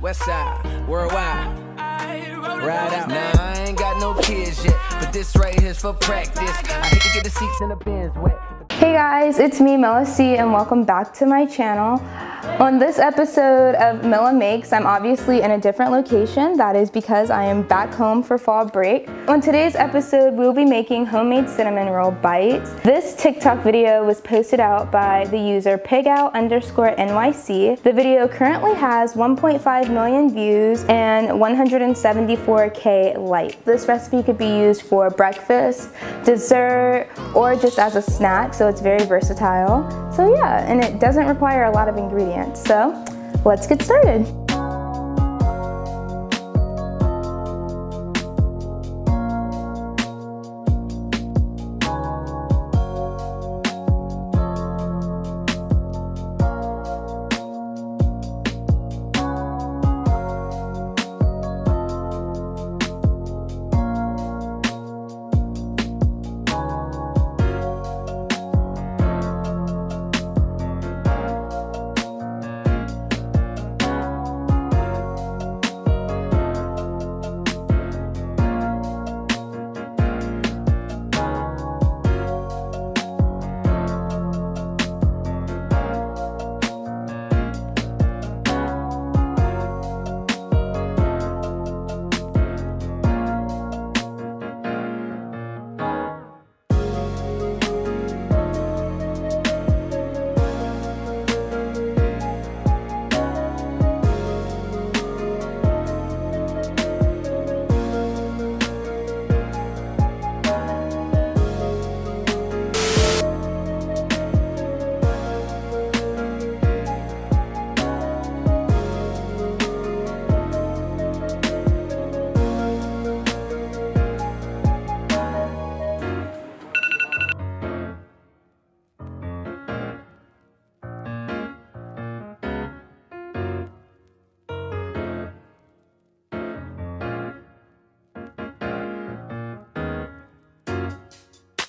West side, worldwide. Ride out. Now I ain't got no kids yet, but this right here's for practice. I hate to get the seats in the bins wet. Hey guys, it's me, Mila C, and welcome back to my channel. On this episode of Mila Makes, I'm obviously in a different location. That is because I am back home for fall break. On today's episode, we'll be making homemade cinnamon roll bites. This TikTok video was posted out by the user pigout underscore NYC. The video currently has 1.5 million views and 174k likes. This recipe could be used for breakfast, dessert, or just as a snack, so it's very versatile. So yeah, and it doesn't require a lot of ingredients. So let's get started.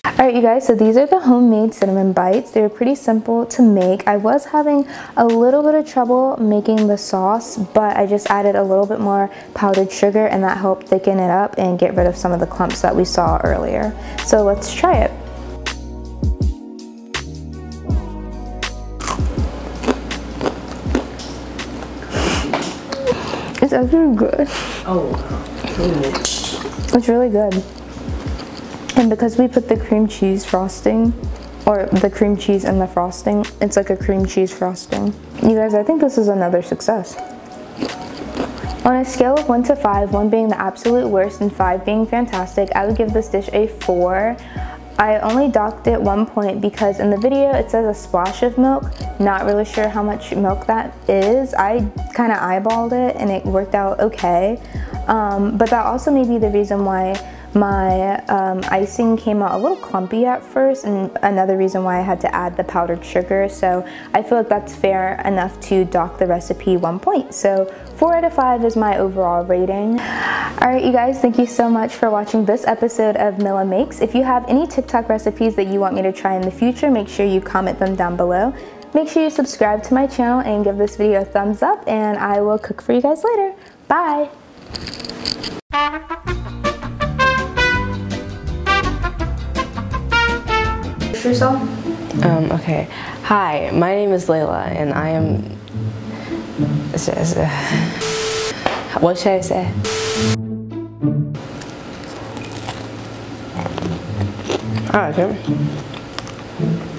Alright you guys, so these are the homemade cinnamon bites. They're pretty simple to make. I was having a little bit of trouble making the sauce, but I just added a little bit more powdered sugar and that helped thicken it up and get rid of some of the clumps that we saw earlier. So let's try it. It's actually good. Oh, It's really good. And because we put the cream cheese frosting, or the cream cheese in the frosting, it's like a cream cheese frosting. You guys, I think this is another success. On a scale of 1 to 5, 1 being the absolute worst and 5 being fantastic, I would give this dish a 4. I only docked it one point because in the video it says a splash of milk. Not really sure how much milk that is. I kind of eyeballed it and it worked out okay. Um, but that also may be the reason why my um, icing came out a little clumpy at first and another reason why I had to add the powdered sugar. So I feel like that's fair enough to dock the recipe one point. So four out of five is my overall rating. All right, you guys, thank you so much for watching this episode of Mila Makes. If you have any TikTok recipes that you want me to try in the future, make sure you comment them down below. Make sure you subscribe to my channel and give this video a thumbs up and I will cook for you guys later. Bye. Yourself? Um, okay. Hi, my name is Layla, and I am. What should I say? Oh, okay.